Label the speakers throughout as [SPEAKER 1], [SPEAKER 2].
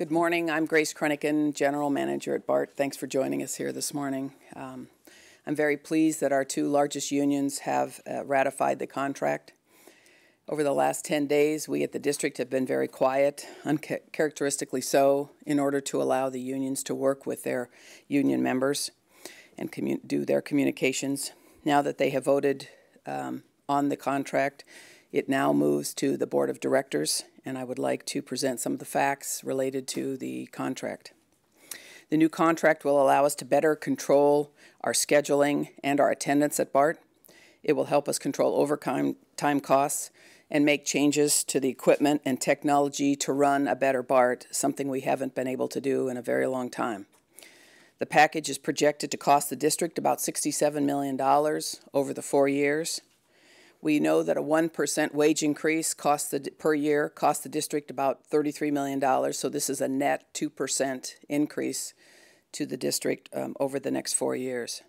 [SPEAKER 1] Good morning. I'm Grace Crunican, General Manager at BART. Thanks for joining us here this morning. Um, I'm very pleased that our two largest unions have uh, ratified the contract. Over the last 10 days, we at the district have been very quiet, uncharacteristically so, in order to allow the unions to work with their union members and do their communications. Now that they have voted um, on the contract, it now moves to the Board of Directors, and I would like to present some of the facts related to the contract. The new contract will allow us to better control our scheduling and our attendance at BART. It will help us control overtime time costs and make changes to the equipment and technology to run a better BART, something we haven't been able to do in a very long time. The package is projected to cost the district about $67 million over the four years. We know that a 1% wage increase costs the, per year costs the district about $33 million, so this is a net 2% increase to the district um, over the next four years.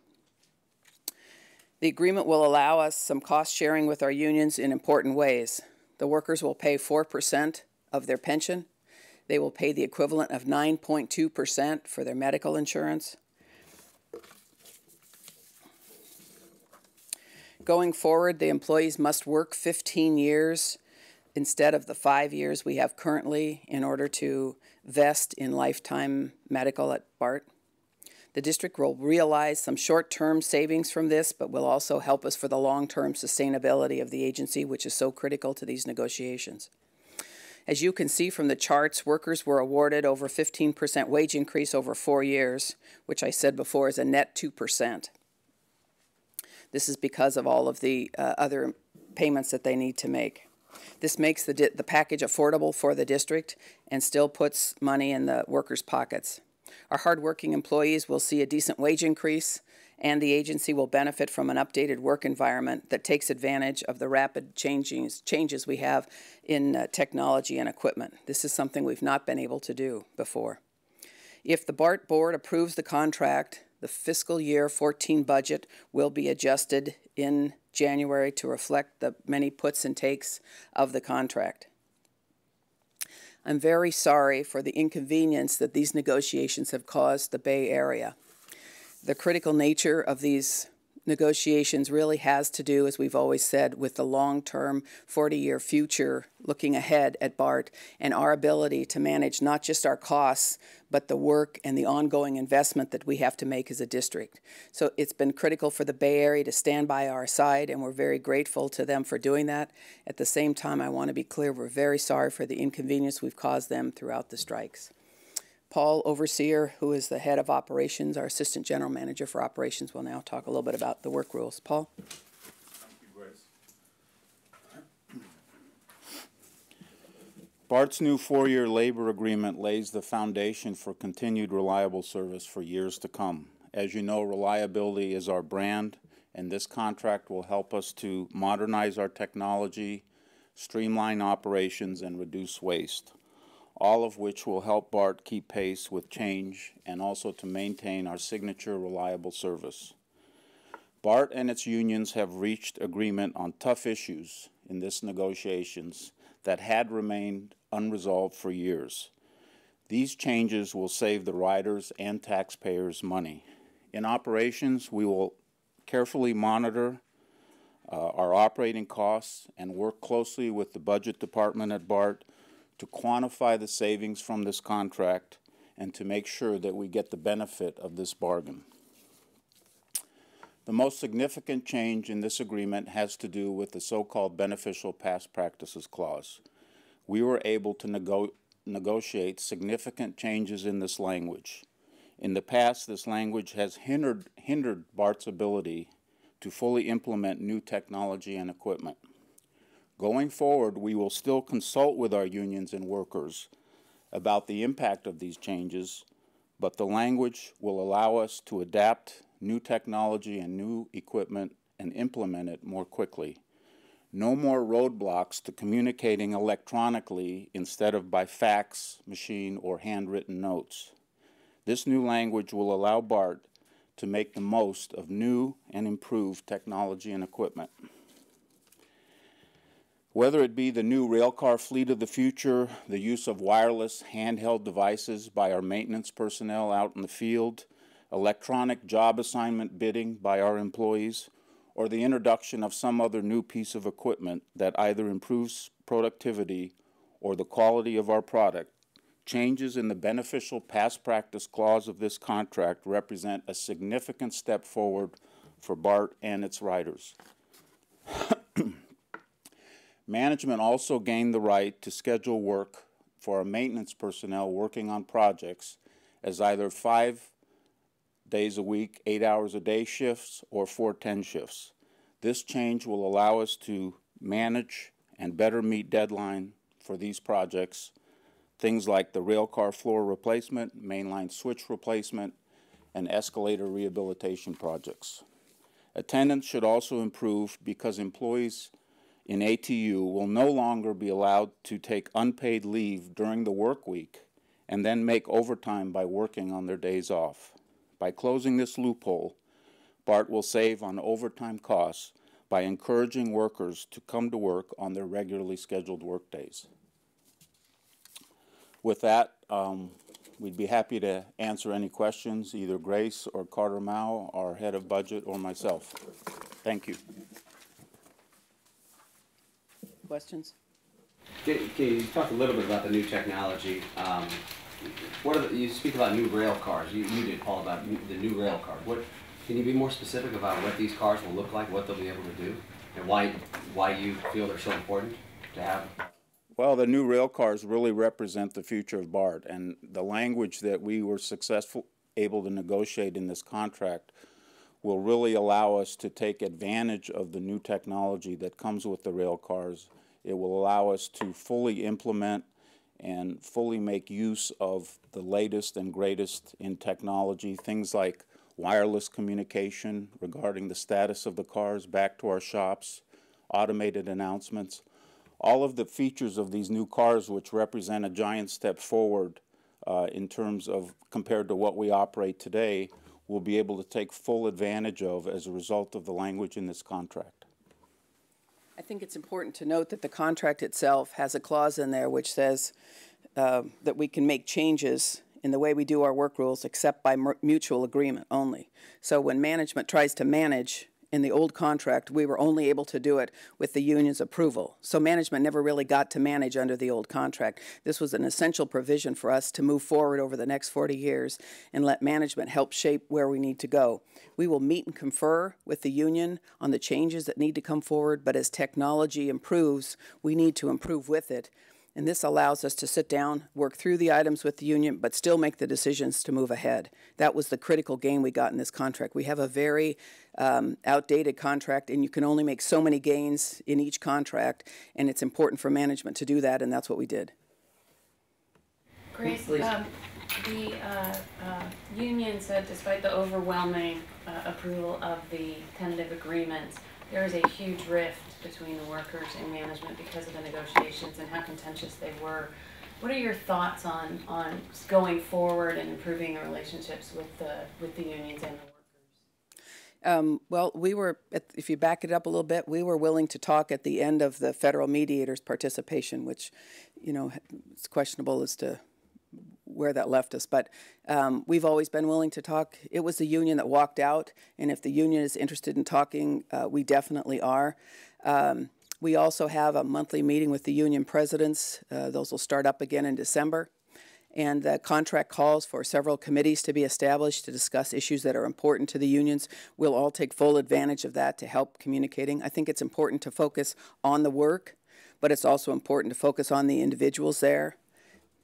[SPEAKER 1] The agreement will allow us some cost sharing with our unions in important ways. The workers will pay 4% of their pension. They will pay the equivalent of 9.2% for their medical insurance. Going forward, the employees must work 15 years instead of the five years we have currently in order to vest in lifetime medical at BART. The district will realize some short-term savings from this, but will also help us for the long-term sustainability of the agency, which is so critical to these negotiations. As you can see from the charts, workers were awarded over 15% wage increase over four years, which I said before is a net 2%. This is because of all of the uh, other payments that they need to make. This makes the, the package affordable for the district and still puts money in the workers' pockets. Our hardworking employees will see a decent wage increase, and the agency will benefit from an updated work environment that takes advantage of the rapid changes, changes we have in uh, technology and equipment. This is something we've not been able to do before. If the BART board approves the contract, the fiscal year 14 budget will be adjusted in January to reflect the many puts and takes of the contract. I'm very sorry for the inconvenience that these negotiations have caused the Bay Area. The critical nature of these negotiations really has to do, as we've always said, with the long term 40 year future looking ahead at BART and our ability to manage not just our costs, but the work and the ongoing investment that we have to make as a district. So it's been critical for the Bay Area to stand by our side, and we're very grateful to them for doing that. At the same time, I want to be clear we're very sorry for the inconvenience we've caused them throughout the strikes. Paul Oversier, who is the head of operations, our assistant general manager for operations, will now talk a little bit about the work rules. Paul? Thank you, Grace.
[SPEAKER 2] BART's new four-year labor agreement lays the foundation for continued reliable service for years to come. As you know, reliability is our brand, and this contract will help us to modernize our technology, streamline operations, and reduce waste, all of which will help BART keep pace with change and also to maintain our signature reliable service. BART and its unions have reached agreement on tough issues in this negotiations that had remained unresolved for years. These changes will save the riders and taxpayers money. In operations, we will carefully monitor uh, our operating costs and work closely with the budget department at BART to quantify the savings from this contract and to make sure that we get the benefit of this bargain. The most significant change in this agreement has to do with the so-called beneficial past practices clause we were able to nego negotiate significant changes in this language. In the past, this language has hindered, hindered BART's ability to fully implement new technology and equipment. Going forward, we will still consult with our unions and workers about the impact of these changes, but the language will allow us to adapt new technology and new equipment and implement it more quickly no more roadblocks to communicating electronically instead of by fax, machine, or handwritten notes. This new language will allow BART to make the most of new and improved technology and equipment. Whether it be the new railcar fleet of the future, the use of wireless handheld devices by our maintenance personnel out in the field, electronic job assignment bidding by our employees, or the introduction of some other new piece of equipment that either improves productivity or the quality of our product, changes in the beneficial past practice clause of this contract represent a significant step forward for BART and its riders. Management also gained the right to schedule work for our maintenance personnel working on projects as either five days a week, eight hours a day shifts, or 410 shifts. This change will allow us to manage and better meet deadline for these projects, things like the rail car floor replacement, mainline switch replacement, and escalator rehabilitation projects. Attendance should also improve because employees in ATU will no longer be allowed to take unpaid leave during the work week and then make overtime by working on their days off. By closing this loophole, BART will save on overtime costs by encouraging workers to come to work on their regularly scheduled work days. With that, um, we'd be happy to answer any questions, either Grace or Carter Mau, our head of budget, or myself. Thank you.
[SPEAKER 1] Questions?
[SPEAKER 3] Can, can you talk a little bit about the new technology? Um, what are the, you speak about new rail cars. You, you did, Paul, about the new rail car. What can you be more specific about what these cars will look like, what they'll be able to do, and why why you feel they're so important to have?
[SPEAKER 2] Well, the new rail cars really represent the future of BART, and the language that we were successful able to negotiate in this contract will really allow us to take advantage of the new technology that comes with the rail cars it will allow us to fully implement and fully make use of the latest and greatest in technology, things like wireless communication regarding the status of the cars back to our shops, automated announcements. All of the features of these new cars, which represent a giant step forward uh, in terms of compared to what we operate today, will be able to take full advantage of as a result of the language in this contract.
[SPEAKER 1] I think it's important to note that the contract itself has a clause in there which says uh, that we can make changes in the way we do our work rules except by mutual agreement only. So when management tries to manage in the old contract, we were only able to do it with the union's approval. So management never really got to manage under the old contract. This was an essential provision for us to move forward over the next 40 years and let management help shape where we need to go. We will meet and confer with the union on the changes that need to come forward, but as technology improves, we need to improve with it and this allows us to sit down, work through the items with the union, but still make the decisions to move ahead. That was the critical gain we got in this contract. We have a very um, outdated contract, and you can only make so many gains in each contract, and it's important for management to do that, and that's what we did.
[SPEAKER 4] Grace, um, the uh, uh, union said despite the overwhelming uh, approval of the tentative agreements, there is a huge rift between the workers and management because of the negotiations and how contentious they were. What are your thoughts on, on going forward and improving the relationships with the, with the unions and the workers?
[SPEAKER 1] Um, well, we were, if you back it up a little bit, we were willing to talk at the end of the federal mediator's participation, which, you know, it's questionable as to where that left us. But um, we've always been willing to talk. It was the union that walked out, and if the union is interested in talking, uh, we definitely are. Um, we also have a monthly meeting with the union presidents. Uh, those will start up again in December. And the contract calls for several committees to be established to discuss issues that are important to the unions. We'll all take full advantage of that to help communicating. I think it's important to focus on the work, but it's also important to focus on the individuals there.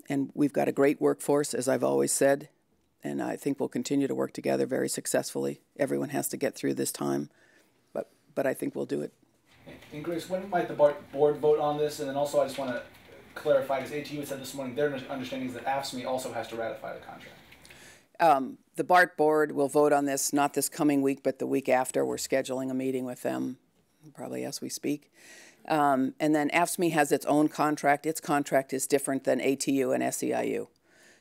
[SPEAKER 1] And we've got a great workforce, as I've always said, and I think we'll continue to work together very successfully. Everyone has to get through this time, but, but I think we'll do it.
[SPEAKER 5] And Grace, when might the board vote on this? And then also, I just want to clarify, because ATU said this morning, their understanding is that AFSCME also has to ratify the contract.
[SPEAKER 1] Um, the BART board will vote on this not this coming week, but the week after. We're scheduling a meeting with them, probably as we speak. Um, and then AFSCME has its own contract. Its contract is different than ATU and SEIU.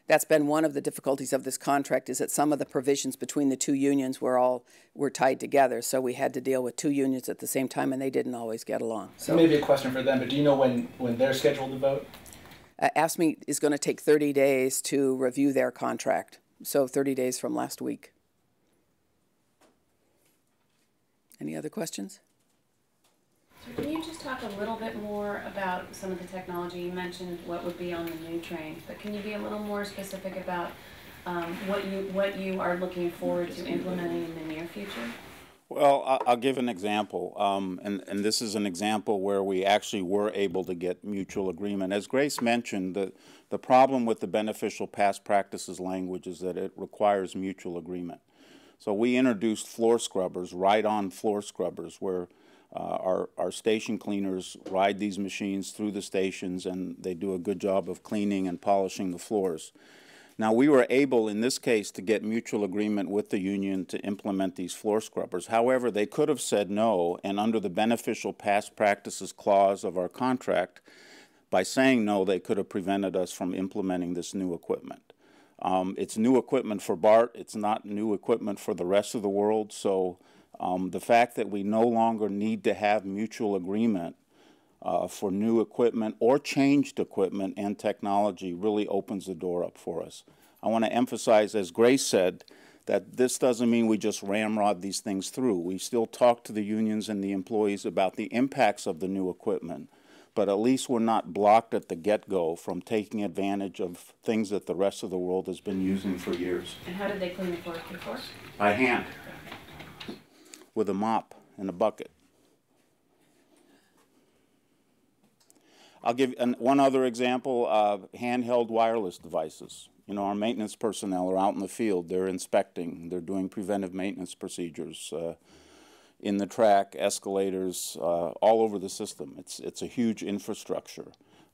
[SPEAKER 1] that's been one of the difficulties of this contract is that some of the provisions between the two unions were all were tied together. So we had to deal with two unions at the same time, and they didn't always get along.
[SPEAKER 5] So maybe a question for them, but do you know when when they're scheduled to vote?
[SPEAKER 1] Uh, AFSCME is going to take 30 days to review their contract. So 30 days from last week. Any other questions?
[SPEAKER 4] Can you just talk a little bit more about some of the technology? You mentioned what would be on the new train, but can you be a little more specific about um, what you what you are looking forward to implementing in the near future?
[SPEAKER 2] Well, I'll give an example, um, and, and this is an example where we actually were able to get mutual agreement. As Grace mentioned, the, the problem with the beneficial past practices language is that it requires mutual agreement. So we introduced floor scrubbers, ride-on floor scrubbers, where uh, our, our station cleaners ride these machines through the stations and they do a good job of cleaning and polishing the floors. Now, we were able, in this case, to get mutual agreement with the union to implement these floor scrubbers. However, they could have said no, and under the beneficial past practices clause of our contract, by saying no, they could have prevented us from implementing this new equipment. Um, it's new equipment for BART. It's not new equipment for the rest of the world. So um, the fact that we no longer need to have mutual agreement uh, for new equipment or changed equipment and technology really opens the door up for us. I want to emphasize, as Grace said, that this doesn't mean we just ramrod these things through. We still talk to the unions and the employees about the impacts of the new equipment, but at least we're not blocked at the get-go from taking advantage of things that the rest of the world has been using for years.
[SPEAKER 4] And how did they clean the floors before?
[SPEAKER 2] By hand with a mop and a bucket. I'll give one other example of handheld wireless devices. You know, our maintenance personnel are out in the field. They're inspecting. They're doing preventive maintenance procedures uh, in the track, escalators, uh, all over the system. It's, it's a huge infrastructure.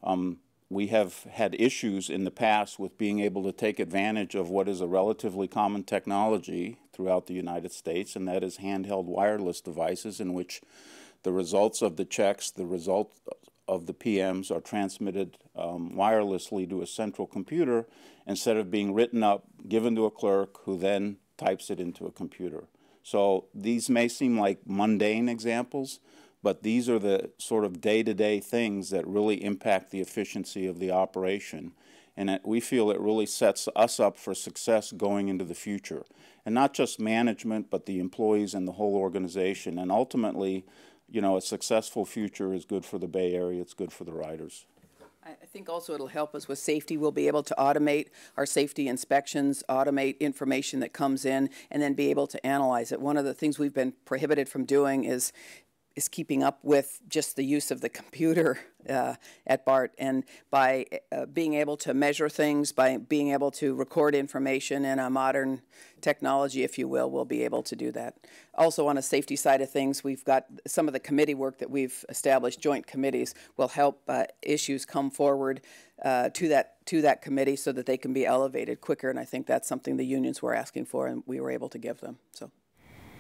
[SPEAKER 2] Um, we have had issues in the past with being able to take advantage of what is a relatively common technology throughout the United States, and that is handheld wireless devices in which the results of the checks, the result of the PMs are transmitted um, wirelessly to a central computer instead of being written up, given to a clerk who then types it into a computer. So these may seem like mundane examples, but these are the sort of day-to-day things that really impact the efficiency of the operation. And it, we feel it really sets us up for success going into the future. And not just management, but the employees and the whole organization. And ultimately, you know, a successful future is good for the Bay Area, it's good for the riders.
[SPEAKER 1] I think also it'll help us with safety. We'll be able to automate our safety inspections, automate information that comes in, and then be able to analyze it. One of the things we've been prohibited from doing is is keeping up with just the use of the computer uh, at BART. And by uh, being able to measure things, by being able to record information in a modern technology, if you will, we'll be able to do that. Also, on a safety side of things, we've got some of the committee work that we've established, joint committees, will help uh, issues come forward uh, to that to that committee so that they can be elevated quicker. And I think that's something the unions were asking for, and we were able to give them. So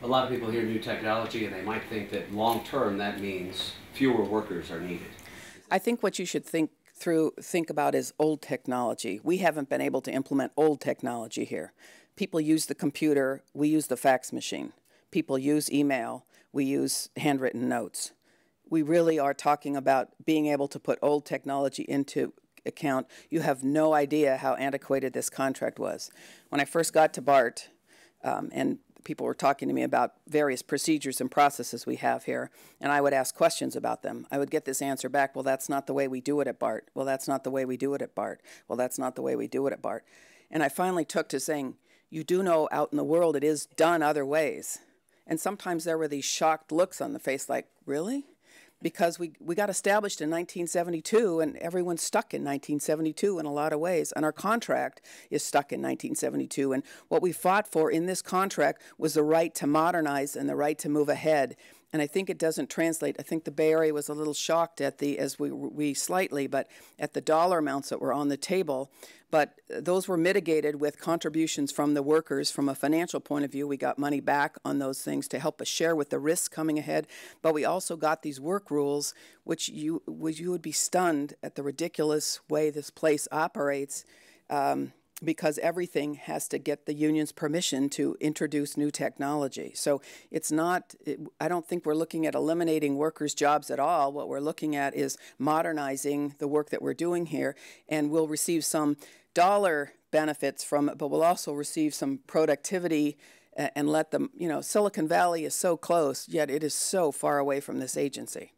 [SPEAKER 3] a lot of people hear new technology and they might think that long term that means fewer workers are needed.
[SPEAKER 1] I think what you should think through think about is old technology. We haven't been able to implement old technology here. People use the computer, we use the fax machine. People use email, we use handwritten notes. We really are talking about being able to put old technology into account. You have no idea how antiquated this contract was. When I first got to BART, um, and people were talking to me about various procedures and processes we have here, and I would ask questions about them. I would get this answer back, well, that's not the way we do it at BART. Well, that's not the way we do it at BART. Well, that's not the way we do it at BART. And I finally took to saying, you do know out in the world it is done other ways. And sometimes there were these shocked looks on the face like, really? Because we, we got established in 1972 and everyone's stuck in 1972 in a lot of ways. And our contract is stuck in 1972. And what we fought for in this contract was the right to modernize and the right to move ahead and I think it doesn't translate. I think the Bay Area was a little shocked at the, as we, we slightly, but at the dollar amounts that were on the table. But those were mitigated with contributions from the workers. From a financial point of view, we got money back on those things to help us share with the risks coming ahead. But we also got these work rules, which you, you would be stunned at the ridiculous way this place operates. Um, because everything has to get the union's permission to introduce new technology. So it's not, I don't think we're looking at eliminating workers' jobs at all. What we're looking at is modernizing the work that we're doing here, and we'll receive some dollar benefits from it, but we'll also receive some productivity and let them, you know, Silicon Valley is so close, yet it is so far away from this agency.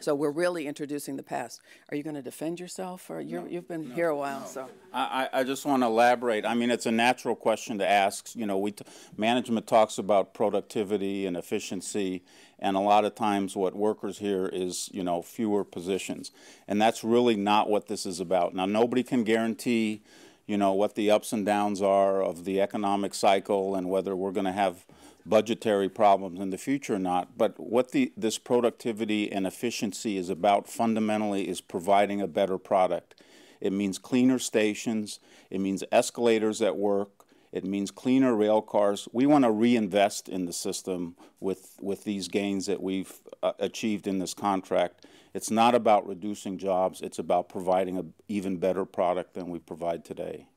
[SPEAKER 1] So we're really introducing the past. Are you going to defend yourself, or you have been here a while? So
[SPEAKER 2] I, I just want to elaborate. I mean, it's a natural question to ask. You know, we t- management talks about productivity and efficiency, and a lot of times what workers hear is you know fewer positions, and that's really not what this is about. Now, nobody can guarantee, you know, what the ups and downs are of the economic cycle and whether we're going to have budgetary problems in the future or not. But what the, this productivity and efficiency is about fundamentally is providing a better product. It means cleaner stations, it means escalators at work, it means cleaner rail cars. We want to reinvest in the system with, with these gains that we've uh, achieved in this contract. It's not about reducing jobs, it's about providing an even better product than we provide today.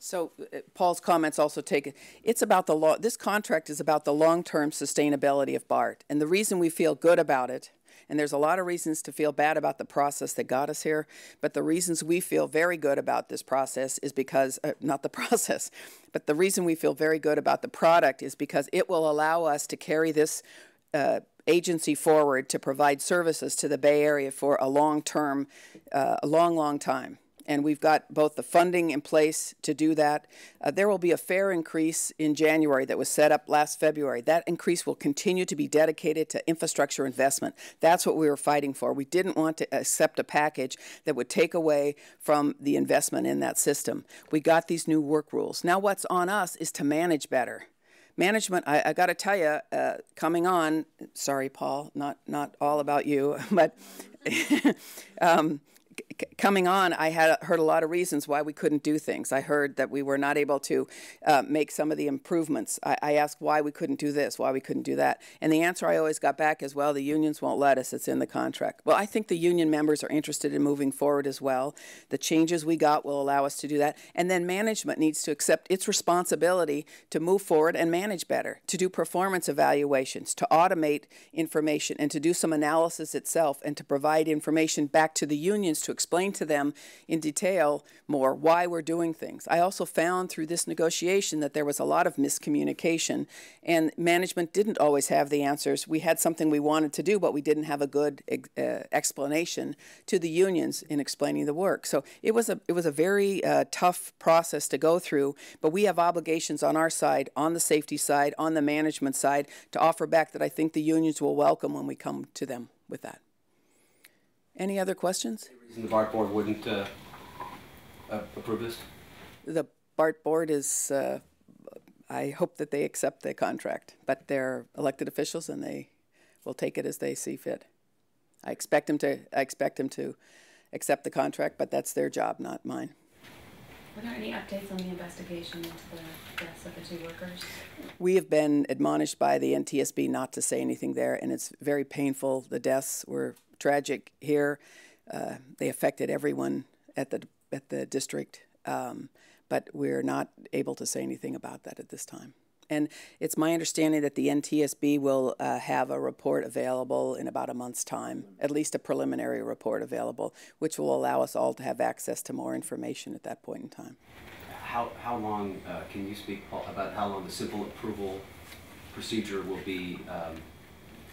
[SPEAKER 1] So uh, Paul's comments also take it's about the law. This contract is about the long-term sustainability of BART, and the reason we feel good about it. And there's a lot of reasons to feel bad about the process that got us here, but the reasons we feel very good about this process is because, uh, not the process, but the reason we feel very good about the product is because it will allow us to carry this uh, agency forward to provide services to the Bay Area for a long term, uh, a long, long time and we've got both the funding in place to do that. Uh, there will be a fare increase in January that was set up last February. That increase will continue to be dedicated to infrastructure investment. That's what we were fighting for. We didn't want to accept a package that would take away from the investment in that system. We got these new work rules. Now, what's on us is to manage better management I, I got to tell you uh, coming on sorry paul not not all about you but um, coming on, I had heard a lot of reasons why we couldn't do things. I heard that we were not able to uh, make some of the improvements. I, I, asked why we couldn't do this, why we couldn't do that, and the answer I always got back is, "Well, the unions won't let us. It's in the contract." Well, I think the union members are interested in moving forward as well. The changes we got will allow us to do that, and then management needs to accept its responsibility to move forward and manage better, to do performance evaluations, to automate information, and to do some analysis itself, and to provide information back to the unions to explain to them in detail more why we're doing things. I also found through this negotiation that there was a lot of miscommunication, and management didn't always have the answers. We had something we wanted to do, but we didn't have a good uh, explanation to the unions in explaining the work. So it was a it was a very uh, tough process to go through, but we have obligations on our side, on the safety side, on the management side, to offer back that I think the unions will welcome when we come to them with that. Any other questions?
[SPEAKER 3] the BART board wouldn't uh, approve this?
[SPEAKER 1] The BART board is, uh, I hope that they accept the contract, but they're elected officials and they will take it as they see fit. I expect them to, I expect them to accept the contract, but that's their job, not mine.
[SPEAKER 4] Are there any updates on the investigation into the deaths of the two workers?
[SPEAKER 1] We have been admonished by the NTSB not to say anything there, and it's very painful. The deaths were tragic here. Uh, they affected everyone at the at the district, um, but we're not able to say anything about that at this time. And it's my understanding that the NTSB will uh, have a report available in about a month's time, at least a preliminary report available, which will allow us all to have access to more information at that point in time.
[SPEAKER 3] How, how long, uh, can you speak, Paul, about how long the simple approval procedure will be um,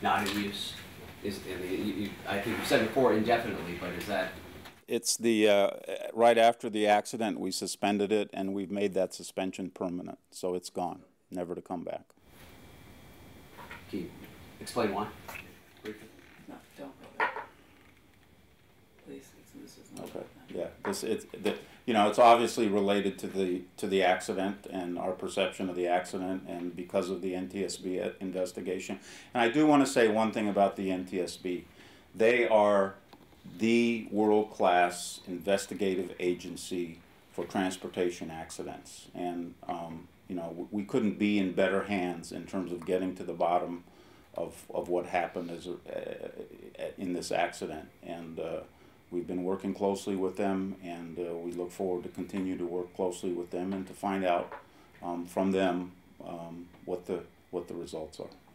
[SPEAKER 3] not in use? Is, I, mean, you, you, I think you said before indefinitely, but is that?
[SPEAKER 2] It's the, uh, right after the accident, we suspended it and we've made that suspension permanent, so it's gone, never to come back.
[SPEAKER 3] Can you explain why?
[SPEAKER 1] No, don't. Please, this is not.
[SPEAKER 2] Okay, yeah, this, it's, the, you know, it's obviously related to the, to the accident and our perception of the accident and because of the NTSB investigation. And I do want to say one thing about the NTSB. They are the world-class investigative agency for transportation accidents. And, um, you know, we couldn't be in better hands in terms of getting to the bottom of, of what happened as a, in this accident. And, uh, we've been working closely with them, and uh, we look forward to continue to work closely with them and to find out um, from them um, what the what the results are.